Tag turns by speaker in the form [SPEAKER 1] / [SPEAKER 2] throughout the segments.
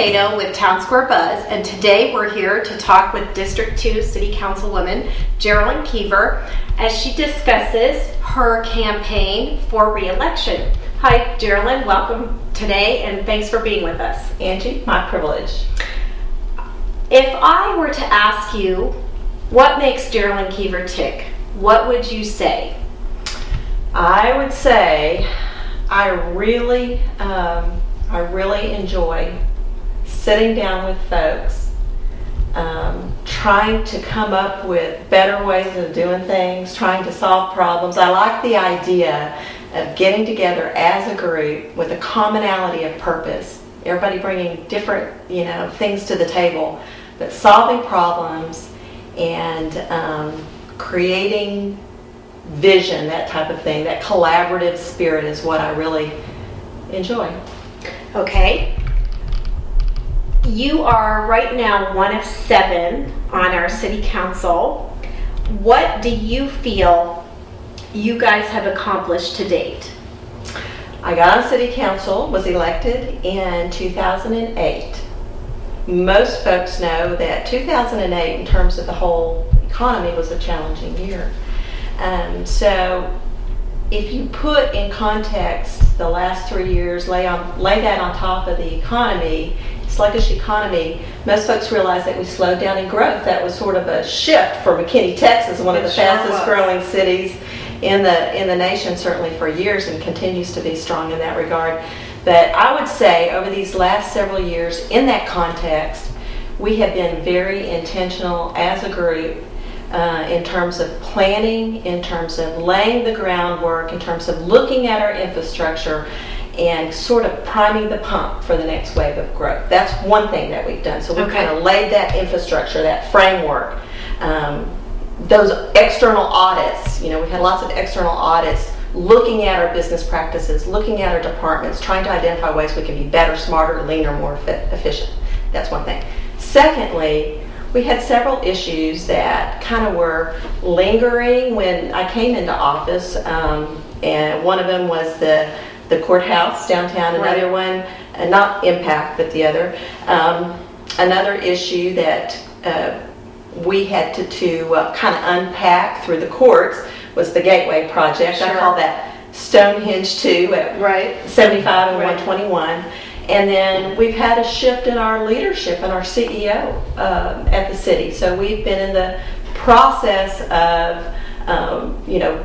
[SPEAKER 1] Nato with Town Square Buzz, and today we're here to talk with District 2 City Councilwoman Geralyn Kever as she discusses her campaign for re-election. Hi, Geralyn, welcome today, and thanks for being with us.
[SPEAKER 2] Angie, my privilege.
[SPEAKER 1] If I were to ask you what makes Geralyn Kever tick, what would you say?
[SPEAKER 2] I would say I really, um, I really enjoy sitting down with folks, um, trying to come up with better ways of doing things, trying to solve problems. I like the idea of getting together as a group with a commonality of purpose. Everybody bringing different, you know, things to the table, but solving problems and um, creating vision, that type of thing. That collaborative spirit is what I really enjoy.
[SPEAKER 1] Okay. You are right now one of seven on our city council. What do you feel you guys have accomplished to date?
[SPEAKER 2] I got on city council, was elected in 2008. Most folks know that 2008, in terms of the whole economy, was a challenging year. Um, so, if you put in context the last three years, lay on lay that on top of the economy, sluggish economy, most folks realize that we slowed down in growth. That was sort of a shift for McKinney, Texas, one of
[SPEAKER 1] It
[SPEAKER 2] the
[SPEAKER 1] sure
[SPEAKER 2] fastest
[SPEAKER 1] was.
[SPEAKER 2] growing cities in the in the nation, certainly for years, and continues to be strong in that regard. But I would say over these last several years, in that context, we have been very intentional as a group uh, in terms of planning, in terms of laying the groundwork, in terms of looking at our infrastructure and sort of priming the pump for the next wave of growth. That's one thing that we've done. So we've
[SPEAKER 1] Okay.
[SPEAKER 2] kind of laid that infrastructure, that framework. Um, those external audits, you know, we've had lots of external audits looking at our business practices, looking at our departments, trying to identify ways we can be better, smarter, leaner, more effi- efficient. That's one thing. Secondly, we had several issues that kind of were lingering when I came into office, um, and one of them was the the courthouse downtown. Another one, uh, not impact, but the other. Um, another issue that uh, we had to, to uh, kind of unpack through the courts was the Gateway Project. I call that Stonehenge 2 at
[SPEAKER 1] Right.
[SPEAKER 2] 75 and
[SPEAKER 1] Right.
[SPEAKER 2] 121. And then we've had a shift in our leadership and our CEO um, at the city. So we've been in the process of, um, you know,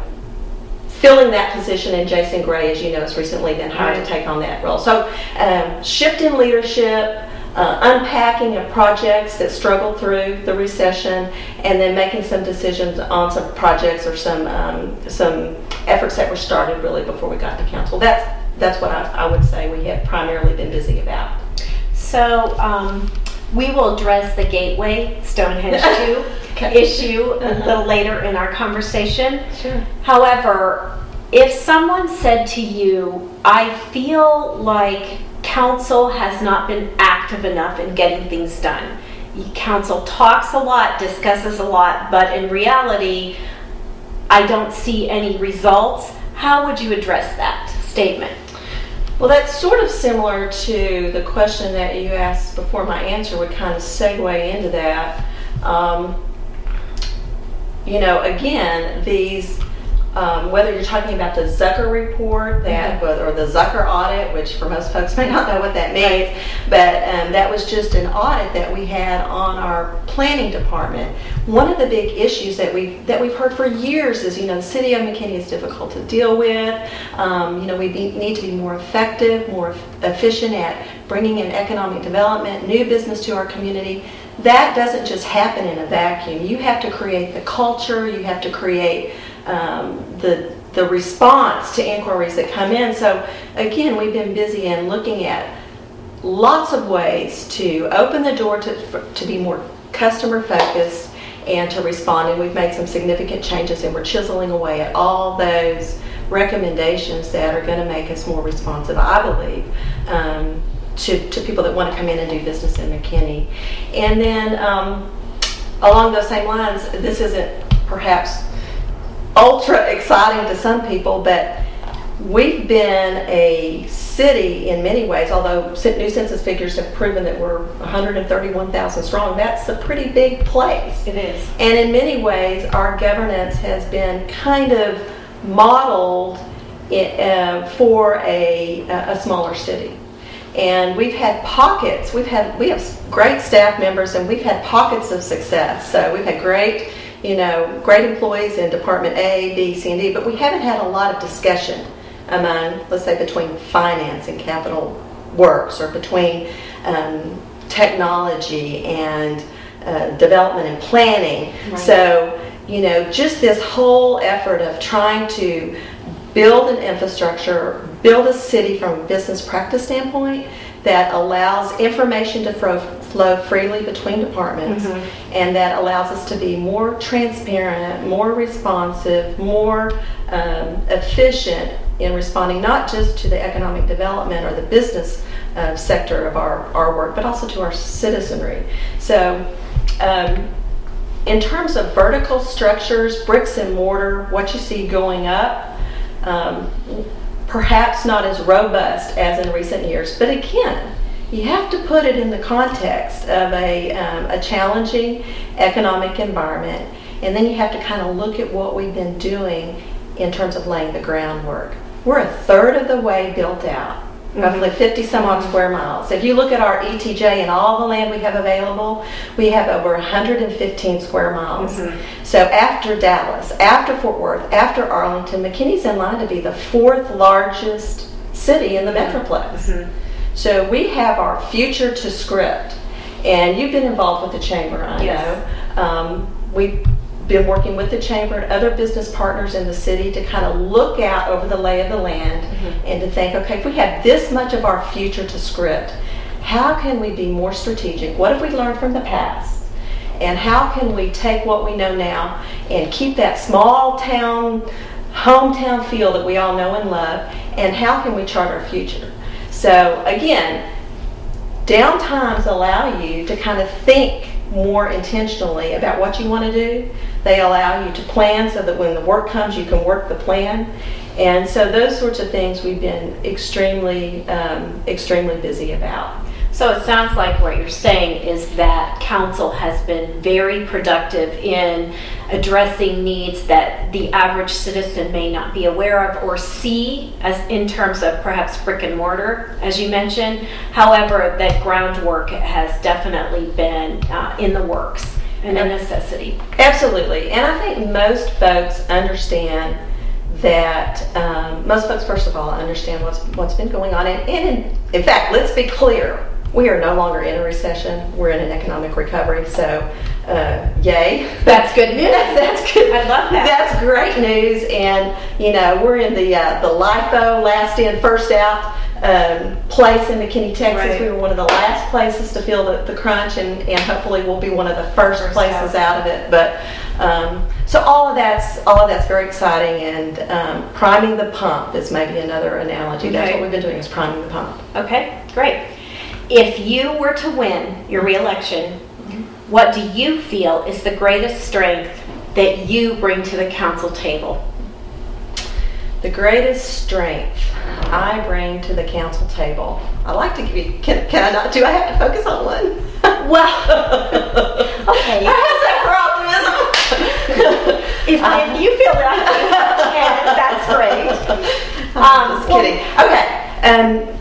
[SPEAKER 2] filling that position. And Jason Gray, as you know, has recently been hired
[SPEAKER 1] Right.
[SPEAKER 2] to take on that role. So um, shift in leadership. Uh, unpacking of projects that struggled through the recession, and then making some decisions on some projects or some um, some efforts that were started really before we got to council. That's that's what I, I would say we have primarily been busy about.
[SPEAKER 1] So um, we will address the Gateway Stonehenge 2
[SPEAKER 2] Okay.
[SPEAKER 1] issue a little later in our conversation.
[SPEAKER 2] Sure.
[SPEAKER 1] However, if someone said to you, I feel like council has not been active enough in getting things done. Council talks a lot, discusses a lot, but in reality, I don't see any results. How would you address that statement?
[SPEAKER 2] Well, that's sort of similar to the question that you asked before. My answer would kind of segue into that. Um, you know, again, these, um, whether you're talking about the Zucker report that, or the Zucker audit, which for most folks may not know what that means, but um, that was just an audit that we had on our planning department. One of the big issues that we that we've heard for years is, you know, the city of McKinney is difficult to deal with. Um, you know, we be, need to be more effective, more efficient at bringing in economic development, new business to our community. That doesn't just happen in a vacuum. You have to create the culture. You have to create um, the the response to inquiries that come in. So again, we've been busy in looking at lots of ways to open the door to to be more customer focused and to respond. And we've made some significant changes, and we're chiseling away at all those recommendations that are going to make us more responsive. I believe. Um, to, to people that want to come in and do business in McKinney. And then um, along those same lines, this isn't perhaps ultra exciting to some people, but we've been a city in many ways, although new census figures have proven that we're 131,000 strong. That's a pretty big place.
[SPEAKER 1] It is.
[SPEAKER 2] And in many ways, our governance has been kind of modeled i- uh, for a, a smaller city. And we've had pockets. We've had we have great staff members, and we've had pockets of success. So we've had great, you know, great employees in Department A, B, C, and D. But we haven't had a lot of discussion among, let's say, between finance and capital works, or between um, technology and uh, development and planning.
[SPEAKER 1] Right.
[SPEAKER 2] So, you know, just this whole effort of trying to build an infrastructure, build a city from a business practice standpoint that allows information to flow, flow freely between departments
[SPEAKER 1] Mhm.
[SPEAKER 2] and that allows us to be more transparent, more responsive, more um, efficient in responding not just to the economic development or the business uh, sector of our, our work, but also to our citizenry. So, um, in terms of vertical structures, bricks and mortar, what you see going up, um, perhaps not as robust as in recent years, but again, you have to put it in the context of a, um, a challenging economic environment, and then you have to kind of look at what we've been doing in terms of laying the groundwork. We're a third of the way built out, roughly 50 some odd square miles. If you look at our ETJ and all the land we have available, we have over 115 square miles.
[SPEAKER 1] Mhm.
[SPEAKER 2] So after Dallas, after Fort Worth, after Arlington, McKinney's in line to be the fourth largest city in the Metroplex.
[SPEAKER 1] Mhm.
[SPEAKER 2] So we have our future to script. And you've been involved with the chamber, I
[SPEAKER 1] Yes.
[SPEAKER 2] know. Um, we've been working with the chamber and other business partners in the city to kind of look out over the lay of the land
[SPEAKER 1] Mhm.
[SPEAKER 2] and to think, okay, if we have this much of our future to script, how can we be more strategic? What have we learned from the past? And how can we take what we know now and keep that small town, hometown feel that we all know and love? And how can we chart our future? So, again, downtimes allow you to kind of think more intentionally about what you want to do. They allow you to plan so that when the work comes, you can work the plan. And so those sorts of things we've been extremely, um, extremely busy about.
[SPEAKER 1] So it sounds like what you're saying is that council has been very productive in addressing needs that the average citizen may not be aware of or see as in terms of perhaps brick and mortar, as you mentioned. However, that groundwork has definitely been uh, in the works and a necessity.
[SPEAKER 2] Absolutely. And I think most folks understand that, um, most folks, first of all, understand what's, what's been going on. And, and in, in fact, let's be clear, we are no longer in a recession. We're in an economic recovery. So, uh, yay.
[SPEAKER 1] That's good news.
[SPEAKER 2] That's good.
[SPEAKER 1] I love that.
[SPEAKER 2] That's great news. And, you know, we're in the, uh, the LIFO, last in, first out um, place in McKinney, Texas.
[SPEAKER 1] Right.
[SPEAKER 2] We were one of the last places to feel the, the crunch, and, and hopefully we'll be one of the first,
[SPEAKER 1] First
[SPEAKER 2] places
[SPEAKER 1] out.
[SPEAKER 2] out of it. But um, so all of that's all of that's very exciting, and um, priming the pump is maybe another analogy. That's what we've been doing is priming the pump.
[SPEAKER 1] Okay, great. If you were to win your reelection, what do you feel is the greatest strength that you bring to the council table?
[SPEAKER 2] The greatest strength I bring to the council table. I like to give you. Can, can I not? Do I have to focus on one?
[SPEAKER 1] Well, okay.
[SPEAKER 2] I have that for optimism.
[SPEAKER 1] If, if you feel that you can, that's great. Um,
[SPEAKER 2] Just
[SPEAKER 1] well-
[SPEAKER 2] kidding. Okay. Um,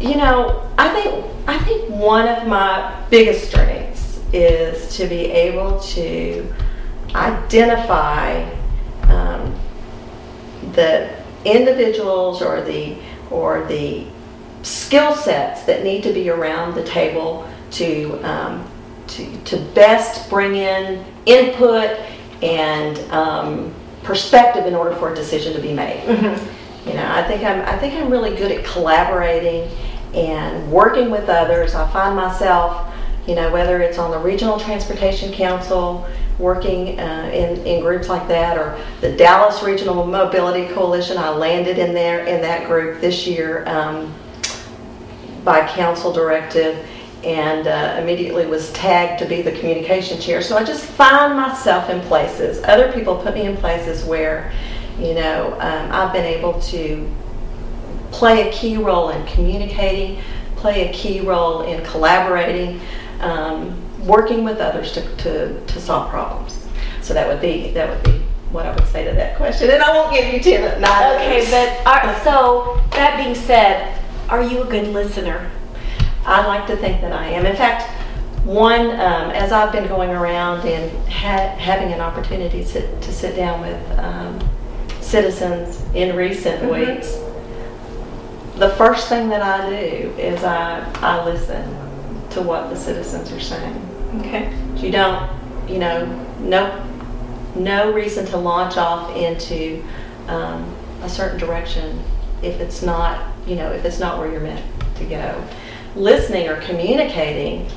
[SPEAKER 2] you know, I think I think one of my biggest strengths is to be able to identify um, the individuals or the or the skill sets that need to be around the table to um, to, to best bring in input and um, perspective in order for a decision to be made. You know, I think I'm I think I'm really good at collaborating and working with others. I find myself, you know, whether it's on the Regional Transportation Council, working uh, in in groups like that, or the Dallas Regional Mobility Coalition. I landed in there in that group this year um, by council directive. And uh, immediately was tagged to be the communication chair. So I just find myself in places. Other people put me in places where, you know, um, I've been able to play a key role in communicating, play a key role in collaborating, um, working with others to, to, to solve problems. So that would be that would be what I would say to that question. And I won't give you ten nine.
[SPEAKER 1] Okay, but are, so that being said, are you a good listener?
[SPEAKER 2] I like to think that I am. In fact, one, um, as I've been going around and ha- having an opportunity to, to sit down with um, citizens in recent
[SPEAKER 1] Mhm.
[SPEAKER 2] weeks, the first thing that I do is I, I listen to what the citizens are saying.
[SPEAKER 1] Okay.
[SPEAKER 2] You don't, you know, no, no reason to launch off into um, a certain direction if it's not, you know, if it's not where you're meant to go. Listening or communicating,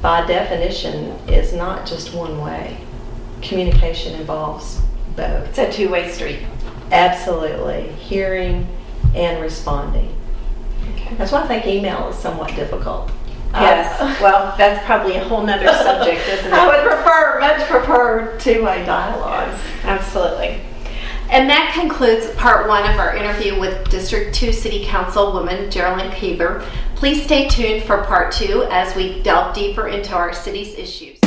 [SPEAKER 2] by definition, is not just one way. Communication involves both.
[SPEAKER 1] It's a two-way street.
[SPEAKER 2] Absolutely, hearing and responding.
[SPEAKER 1] Okay.
[SPEAKER 2] That's why I think email is somewhat difficult.
[SPEAKER 1] Uh,
[SPEAKER 2] yes,
[SPEAKER 1] well, that's probably a whole nother subject, isn't it?
[SPEAKER 2] I would prefer, much prefer two-way dialogue.
[SPEAKER 1] Yes, absolutely.
[SPEAKER 3] And that concludes part one of our interview with District 2 City Councilwoman Geralyn Kever. Please stay tuned for part two as we delve deeper into our city's issues.